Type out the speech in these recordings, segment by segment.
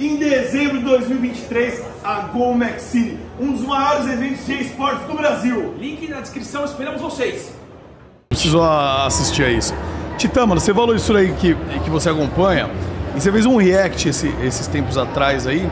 em dezembro de 2023, a Go City, um dos maiores eventos de esportes do Brasil. Link na descrição, esperamos vocês. Preciso assistir a isso. Titã, mano, você falou isso aí que, que você acompanha, e você fez um react esse- esses tempos atrás aí,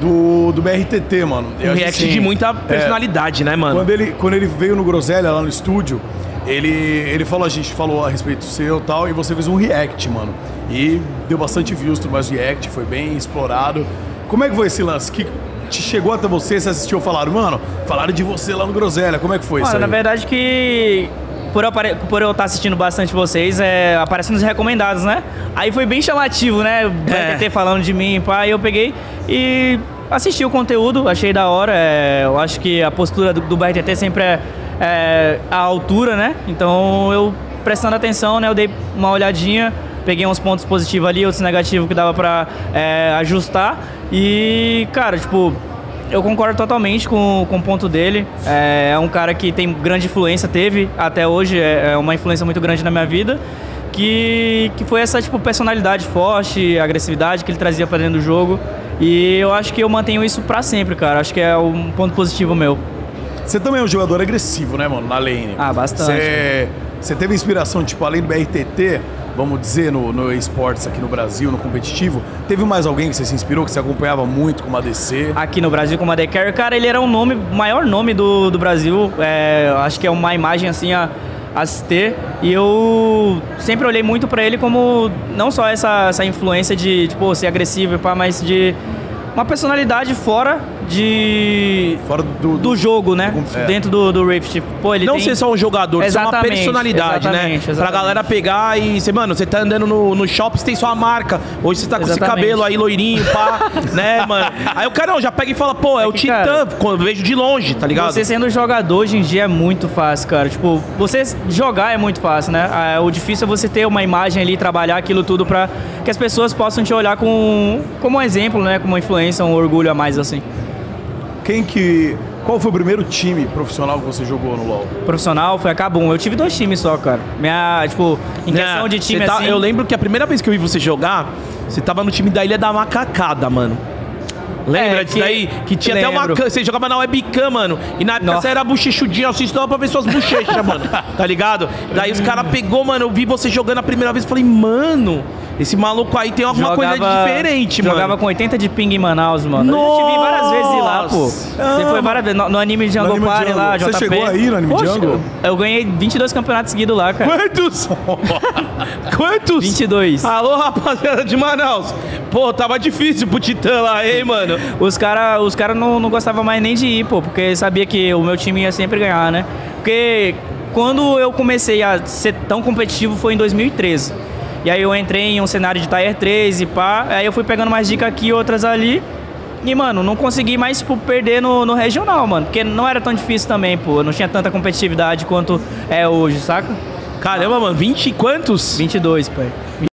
do, do BRTT, mano. Eu Um react que, de muita é, personalidade, né, mano? Quando ele, quando ele veio no Groselha, lá no estúdio, ele, ele falou, a gente falou a respeito do seu e tal, e você fez um react, mano. E deu bastante views, tudo mais o react, foi bem explorado. Como é que foi esse lance? Que te chegou até você, você assistiu, falaram, mano, falaram de você lá no Groselha, como é que foi isso Mano, aí? na verdade que por eu, por eu estar assistindo bastante vocês, é, aparece nos recomendados, né? Aí foi bem chamativo, né? O É. BRTT falando de mim, pá, aí eu peguei e assisti o conteúdo, achei da hora. é, eu acho que a postura do, do BRTT sempre é, é à altura, né? Então eu prestando atenção, né? Eu dei uma olhadinha, peguei uns pontos positivos ali, outros negativos que dava pra é, ajustar. E, cara, tipo, eu concordo totalmente com, com o ponto dele. É, é um cara que tem grande influência, teve até hoje, é, é uma influência muito grande na minha vida. Que, que foi essa tipo, personalidade forte, agressividade que ele trazia pra dentro do jogo. E eu acho que eu mantenho isso pra sempre, cara. Acho que é um ponto positivo meu. Você também é um jogador agressivo, né, mano, na lane. Ah, bastante. Você, você teve inspiração, tipo, além do BRTT, vamos dizer, no, no esportes aqui no Brasil, no competitivo, teve mais alguém que você se inspirou, que você acompanhava muito como ADC? Aqui no Brasil, como a The Carry, cara, ele era o nome, maior nome do, do Brasil. É, acho que é uma imagem assim a, a se ter. E eu sempre olhei muito pra ele como não só essa, essa influência de tipo, ser agressivo e pá, mas de uma personalidade fora de. Fora do, Do jogo, né? É. Dentro do, do Rift. Pô, ele não tem... ser só um jogador, ser uma Exatamente, personalidade, né? exatamente, Pra exatamente. galera pegar e você, mano, você tá andando no, no shopping, você tem sua marca. Hoje você tá com esse Exatamente. cabelo aí loirinho, pá, né, mano? Aí o cara não, já pega e fala, pô, é, o que, Titã, cara, vejo de longe, tá ligado? Você sendo jogador hoje em dia é muito fácil, cara. Tipo, você jogar é muito fácil, né? Ah, O difícil é você ter uma imagem ali, trabalhar aquilo tudo pra que as pessoas possam te olhar com, como um exemplo, né? Como uma influência, um orgulho a mais, assim. Quem que... Qual foi o primeiro time profissional que você jogou no LoL? Profissional foi a Kabum. Eu tive dois times só, cara. Minha, tipo, em Né, questão de time tá- assim... Eu lembro que a primeira vez que eu vi você jogar, você tava no time da Ilha da Macacada, mano. Lembra É, disso que- daí? Que tinha até uma. lembro. Você jogava na webcam, mano. E na época Nossa. você era bochechudinho, assim, só pra ver suas bochechas, mano. Tá ligado? Daí os caras pegou, mano. Eu vi você jogando a primeira vez e falei, mano, esse maluco aí tem alguma coisa diferente, mano. Jogava com 80 de ping em Manaus, mano. Eu já te vi várias vezes ir lá, pô. Nossa. Você foi várias vezes. No, no anime Jungle Anime Party lá, Você JP. chegou aí no Anime Poxa, Jungle? Eu ganhei 22 campeonatos seguidos lá, cara. Quantos? Quantos? 22. Alô, rapaziada de Manaus. Pô, tava difícil pro Titã lá, hein, mano? Os caras os cara não, não gostavam mais nem de ir, pô, porque sabia que o meu time ia sempre ganhar, né? Porque quando eu comecei a ser tão competitivo foi em 2013. E aí eu entrei em um cenário de Tier 3 e pá, aí eu fui pegando mais dicas aqui, outras ali. E, mano, não consegui mais, tipo, perder no, no regional, mano. Porque não era tão difícil também, pô. Não tinha tanta competitividade quanto é hoje, saca? Caramba, mano, 20 e quantos? 22, pai.